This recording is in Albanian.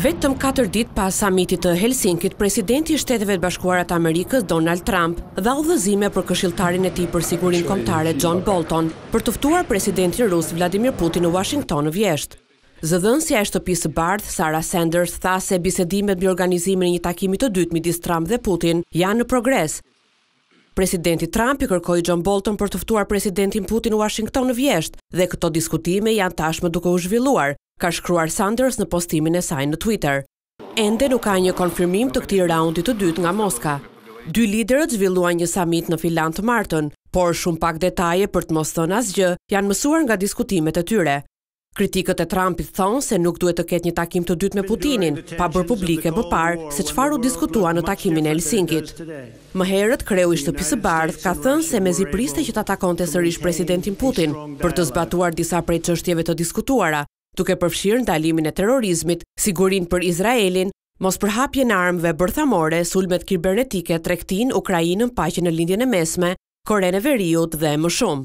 Vetëm katër ditë pas samitit të Helsinkit, presidenti i Shteteve të Bashkuara të Amerikës, Donald Trump, dha udhëzime për këshilltarin e tij për sigurinë kombëtare, John Bolton, për të ftuar presidentin rus, Vladimir Putin në Uashington në vjeshtë. Zëdhënësja e Shtëpisë së Bardhë, Sarah Sanders, tha se bisedimet mbi organizimin e një takimi të dytë midis Trump dhe Putin janë në progres, Presidenti Trump i kërkoi John Bolton për të ftuar Presidentin Putin në Uashington në vjeshtë dhe këto diskutime janë tashmë duke u zhvilluar, ka shkruar Sanders në postimin e saj në Twitter. Ende nuk ka një konfirmim të këtij raundi të dytë nga Moska. Dy liderët zhvilluan një samit në Finlandë të martën, por shumë pak detaje, për të mos thënë asgjë, janë mësuar nga diskutimet e tyre. Kritikët e Trumpit thonë se nuk duhet të ketë një takim të dytë me Putinin, pa bërë publike më parë se çfarë u diskutua në takimin e Helsinkit. Më herët, kreu i Shtëpisë së Bardhë ka thënë se mezi priste që ta takonte sërish Presidentin Putin për të zbatuar disa prej çështjeve të diskutuara, duke përfshirë ndalimin e terrorizmit, sigurinë për Izraelin, mospërhapjen e armëve bërthamore, sulmet kibernetike, tregtinë, Ukrainën, paqen në Lindjen e Mesme, Korenë e Veriut dhe më shumë.